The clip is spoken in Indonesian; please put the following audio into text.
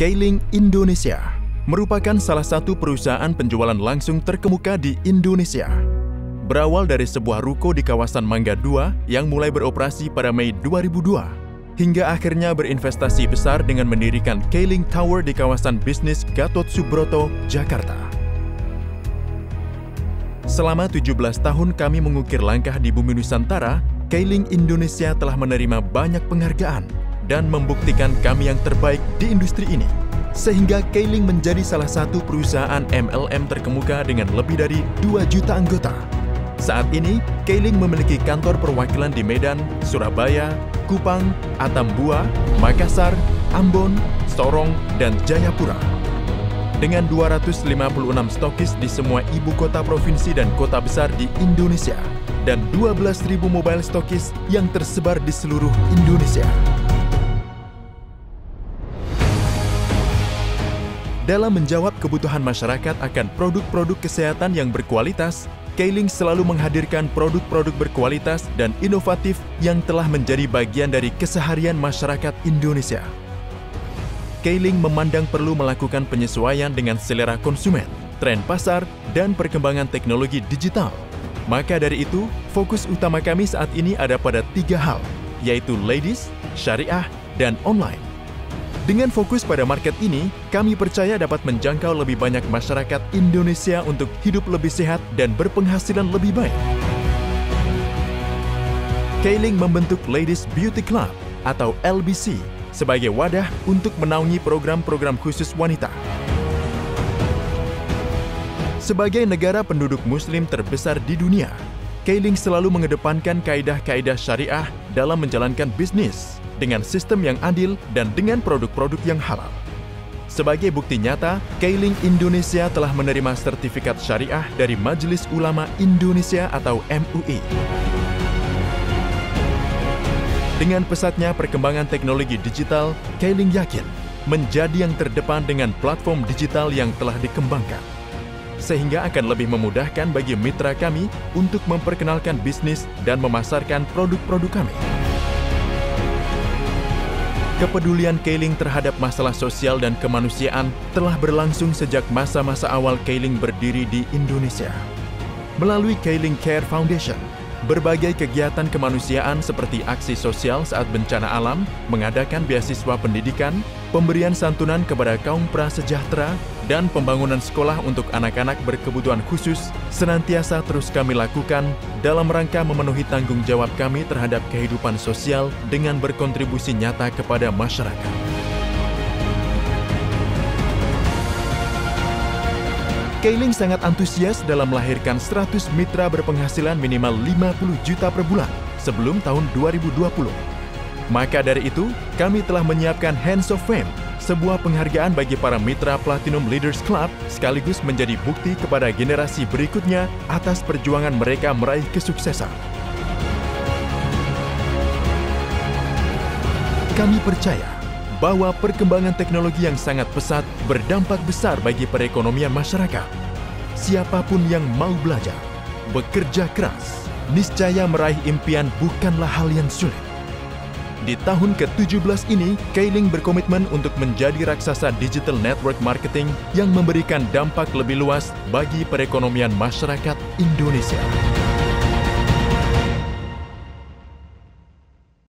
Keiling Indonesia merupakan salah satu perusahaan penjualan langsung terkemuka di Indonesia. Berawal dari sebuah ruko di kawasan Mangga 2 yang mulai beroperasi pada Mei 2002, hingga akhirnya berinvestasi besar dengan mendirikan Keiling Tower di kawasan bisnis Gatot Subroto, Jakarta. Selama 17 tahun kami mengukir langkah di bumi Nusantara, Keiling Indonesia telah menerima banyak penghargaan dan membuktikan kami yang terbaik di industri ini. Sehingga Keiling menjadi salah satu perusahaan MLM terkemuka dengan lebih dari 2 juta anggota. Saat ini, Keiling memiliki kantor perwakilan di Medan, Surabaya, Kupang, Atambua, Makassar, Ambon, Sorong, dan Jayapura. Dengan 256 stokis di semua ibu kota provinsi dan kota besar di Indonesia, dan 12.000 mobile stokis yang tersebar di seluruh Indonesia. Dalam menjawab kebutuhan masyarakat akan produk-produk kesehatan yang berkualitas, Keiling selalu menghadirkan produk-produk berkualitas dan inovatif yang telah menjadi bagian dari keseharian masyarakat Indonesia. Keiling memandang perlu melakukan penyesuaian dengan selera konsumen, tren pasar, dan perkembangan teknologi digital. Maka dari itu, fokus utama kami saat ini ada pada tiga hal, yaitu ladies, syariah, dan online. Dengan fokus pada market ini, kami percaya dapat menjangkau lebih banyak masyarakat Indonesia untuk hidup lebih sehat dan berpenghasilan lebih baik. Keiling membentuk Ladies Beauty Club atau LBC sebagai wadah untuk menaungi program-program khusus wanita. Sebagai negara penduduk muslim terbesar di dunia, Keiling selalu mengedepankan kaidah-kaidah syariah dalam menjalankan bisnis dengan sistem yang adil dan dengan produk-produk yang halal. Sebagai bukti nyata, Keiling Indonesia telah menerima sertifikat syariah dari Majelis Ulama Indonesia atau MUI. Dengan pesatnya perkembangan teknologi digital, Keiling yakin menjadi yang terdepan dengan platform digital yang telah dikembangkan sehingga akan lebih memudahkan bagi mitra kami untuk memperkenalkan bisnis dan memasarkan produk-produk kami. Kepedulian Keiling terhadap masalah sosial dan kemanusiaan telah berlangsung sejak masa-masa awal Keiling berdiri di Indonesia. Melalui Keiling Care Foundation, berbagai kegiatan kemanusiaan seperti aksi sosial saat bencana alam, mengadakan beasiswa pendidikan, pemberian santunan kepada kaum prasejahtera, dan pembangunan sekolah untuk anak-anak berkebutuhan khusus senantiasa terus kami lakukan dalam rangka memenuhi tanggung jawab kami terhadap kehidupan sosial dengan berkontribusi nyata kepada masyarakat. Keiling sangat antusias dalam melahirkan 100 mitra berpenghasilan minimal 50 juta per bulan sebelum tahun 2020. Maka dari itu, kami telah menyiapkan Hands of Fame sebuah penghargaan bagi para mitra Platinum Leaders Club sekaligus menjadi bukti kepada generasi berikutnya atas perjuangan mereka meraih kesuksesan. Kami percaya bahwa perkembangan teknologi yang sangat pesat berdampak besar bagi perekonomian masyarakat. Siapa pun yang mau belajar, bekerja keras, niscaya meraih impian bukanlah hal yang sulit. Di tahun ke-17 ini, Keiling berkomitmen untuk menjadi raksasa digital network marketing yang memberikan dampak lebih luas bagi perekonomian masyarakat Indonesia.